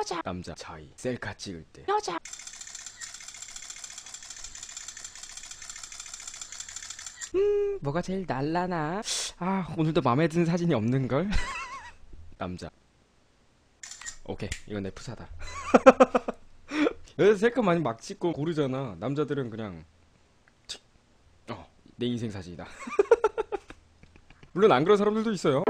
여자. 남자 차이 셀카 찍을 때. 여자. 음 뭐가 제일 날라나? 아 오늘도 마음에 드는 사진이 없는걸? 남자. 오케이 이건 내 푸사다. 여자 셀카 많이 막 찍고 고르잖아. 남자들은 그냥 어내 인생 사진이다. 물론 안 그런 사람들도 있어요.